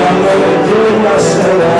Yanları duymasına